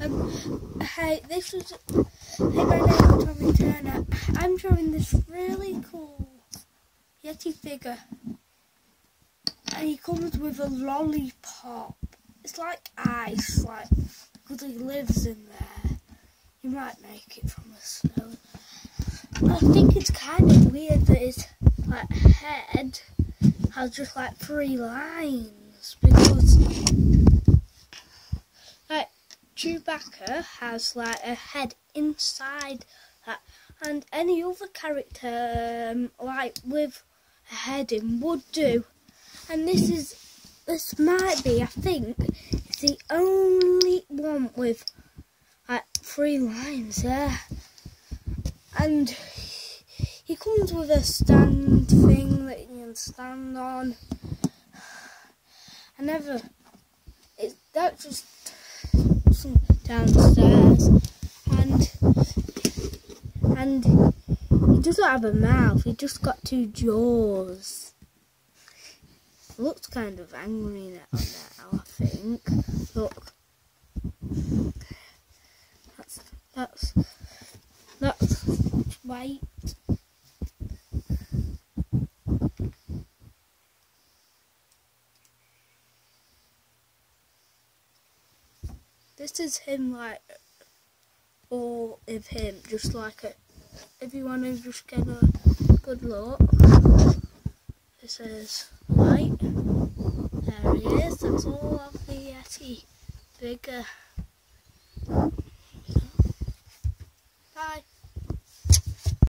Um, hey, this is. Hey, my name is Tommy Turner. I'm drawing this really cool Yeti figure. And he comes with a lollipop. It's like ice, like, because he lives in there. You might make it from the snow. I think it's kind of weird that his like head has just like three lines because Chewbacca has like a head inside that, and any other character um, like with a head in would do. And this is this might be I think the only one with like three lines there and he comes with a stand thing that you can stand on. I never, it's that just downstairs, and and he doesn't have a mouth. He just got two jaws. Looks kind of angry now. now I think. Look. That's that's that's white. This is him like all of him, just like it. if you want to just get a good look. This is white. There he is, that's all of the Yeti. Bigger. Bye.